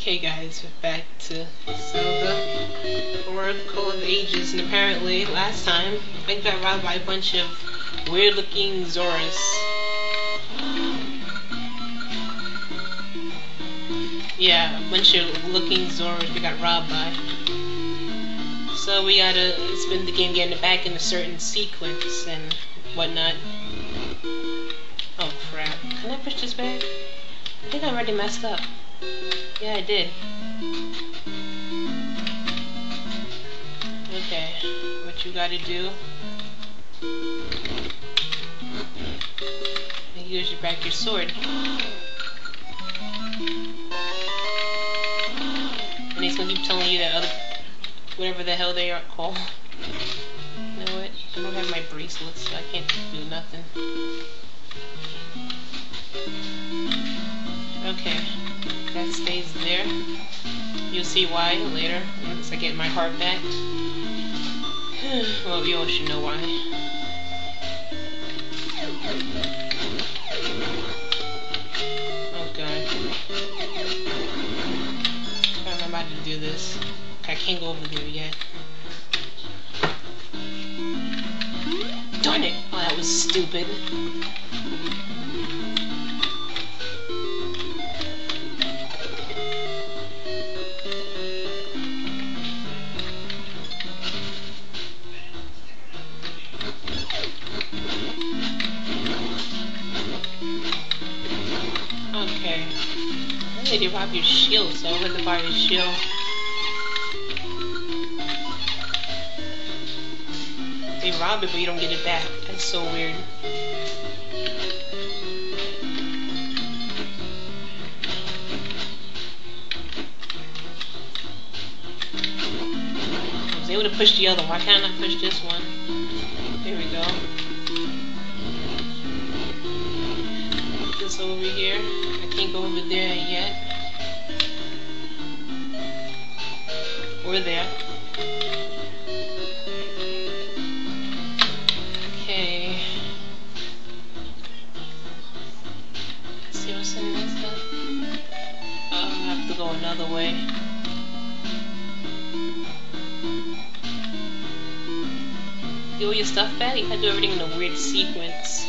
Okay guys, we're back to Zelda Oracle of Ages and apparently last time I got robbed by a bunch of weird looking Zoras. Yeah, a bunch of looking Zoras we got robbed by. So we gotta spend the game getting it back in a certain sequence and whatnot. Oh crap. Can I push this back? I think I already messed up. Yeah, I did. Okay, what you gotta do? You your back your sword. And he's gonna keep telling you that other, whatever the hell they are called. You know what? I don't have my bracelets, so I can't do nothing. Okay that stays there. You'll see why later once I get my heart back. well, you all should know why. Oh god. I'm about to do this. I can't go over there yet. Darn it! Oh, that was stupid. Said you rob your shield, so I went to buy your shield. They rob it, but you don't get it back. That's so weird. I was able to push the other. Why can't I push this one? There we go. This over here I can't go over there yet. Or there. Okay. see what's in this stuff? Oh, I have to go another way. Get all your stuff had to do everything in a weird sequence.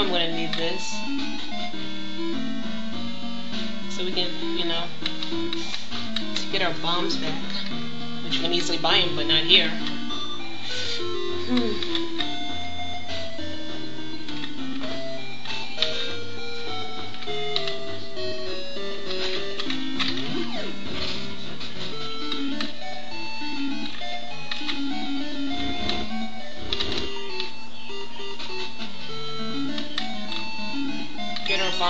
I'm gonna need this. So we can, you know, get our bombs back. Which we can easily buy them, but not here. Hmm.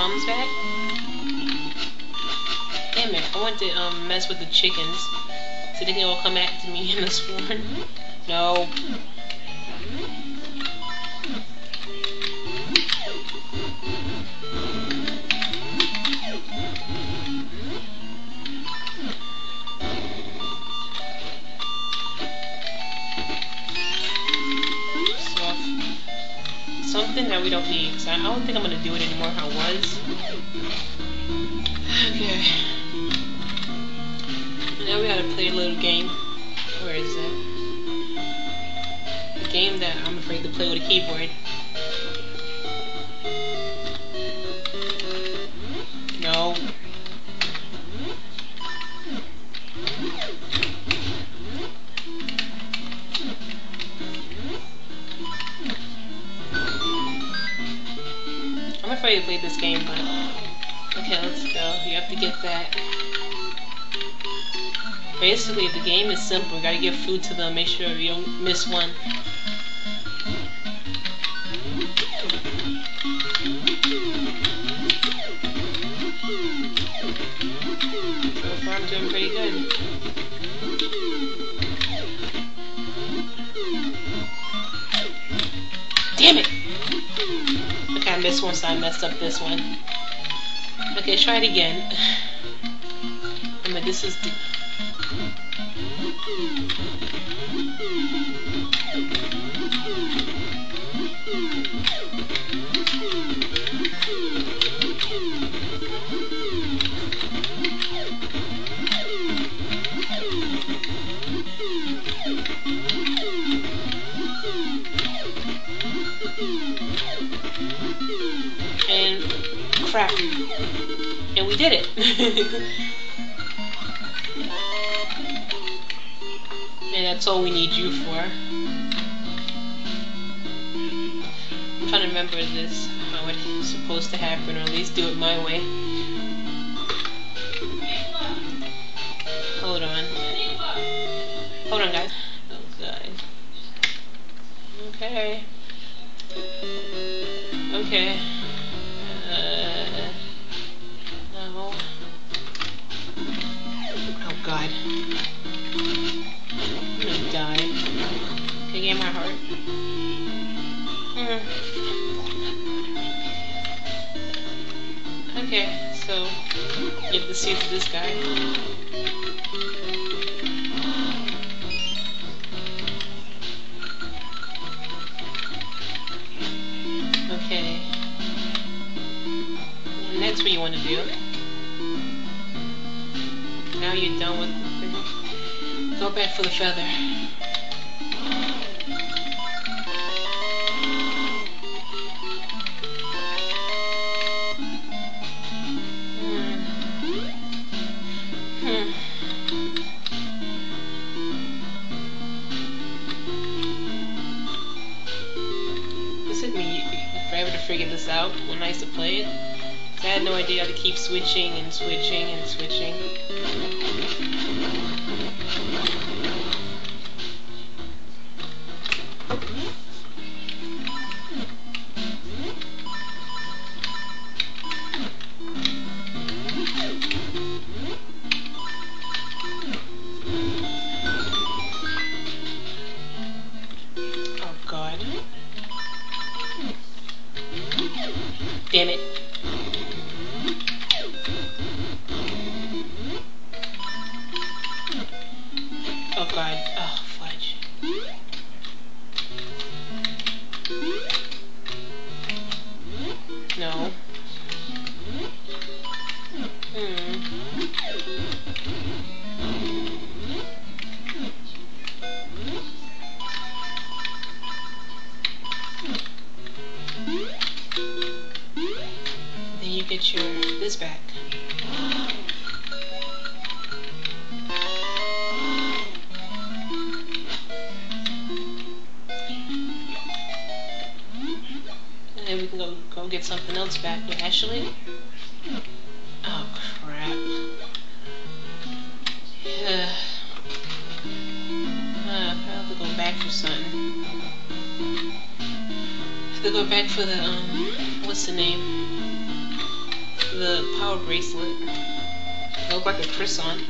Bombs back? Damn it, I want to um, mess with the chickens. So they can all come after me in the spawn. No. Okay. Now we gotta play a little game. Where is it? A game that I'm afraid to play with a keyboard. No. I'm afraid to play this game, but okay, let's go. You have to get that. Basically, the game is simple. You gotta give food to them. Make sure you don't miss one. So far, I'm doing pretty good. Damn it! I missed one, so I messed up this one. Okay, try it again. Remember, this is the... crap. And we did it. and that's all we need you for. I'm trying to remember this, how it's supposed to happen, or at least do it my way. Hold on. Hold on, guys. Oh, God. Okay. Okay. Hmm. Okay, so get the seeds of this guy. Okay. And that's what you want to do. Now you're done with the Go back for the feather. Forever to figure this out when I used to play it. I had no idea how to keep switching and switching and switching. Get your this back. And then we can go go get something else back with Ashley. Oh crap. Uh, I have to go back for something. I have to go back for the um what's the name? The power bracelet. It looked like a Chris on.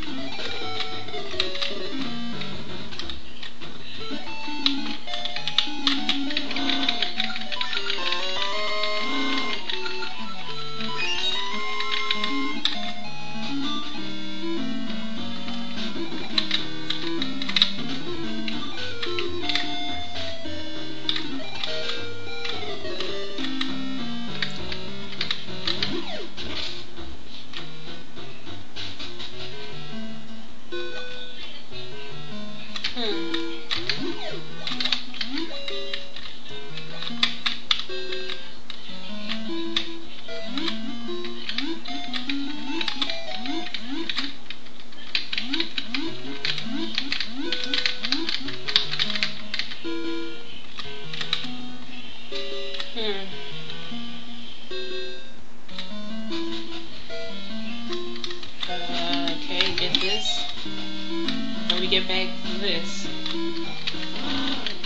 Back this.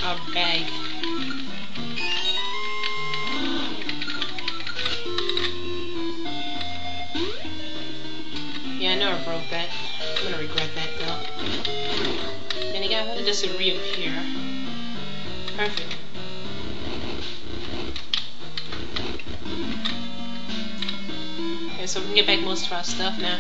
Our bag. Yeah, I know I broke that. I'm gonna regret that though. Then again, this to reappear. Perfect. Okay, so we can get back most of our stuff now.